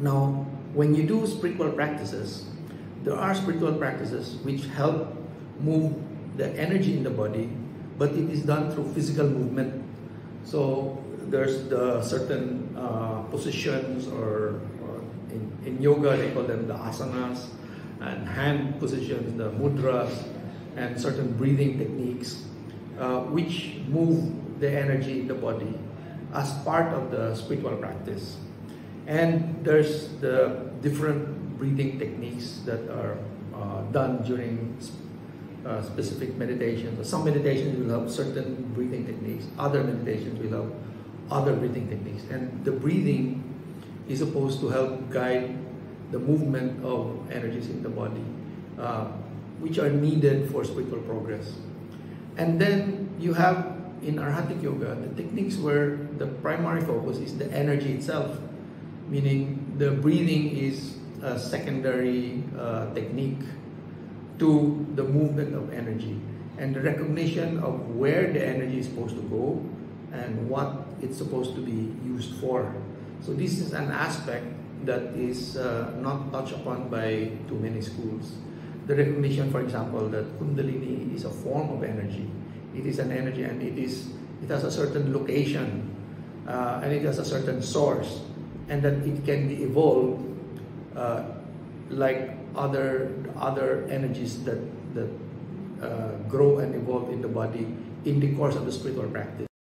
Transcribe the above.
Now, when you do spiritual practices, there are spiritual practices which help move the energy in the body, but it is done through physical movement. So there's the certain uh, positions or, or in, in yoga they call them the asanas and hand positions, the mudras, and certain breathing techniques uh, which move the energy in the body as part of the spiritual practice. And there's the different breathing techniques that are uh, done during uh, specific meditations. Some meditations will have certain breathing techniques, other meditations will have other breathing techniques. And the breathing is supposed to help guide the movement of energies in the body, uh, which are needed for spiritual progress. And then you have in Arhatic Yoga the techniques where the primary focus is the energy itself, meaning the breathing is a secondary uh, technique to the movement of energy and the recognition of where the energy is supposed to go and what it's supposed to be used for. So this is an aspect that is uh, not touched upon by too many schools. The recognition, for example, that Kundalini is a form of energy. It is an energy and it is it has a certain location uh, and it has a certain source and that it can be evolved uh, like other other energies that that uh, grow and evolve in the body in the course of the spiritual practice.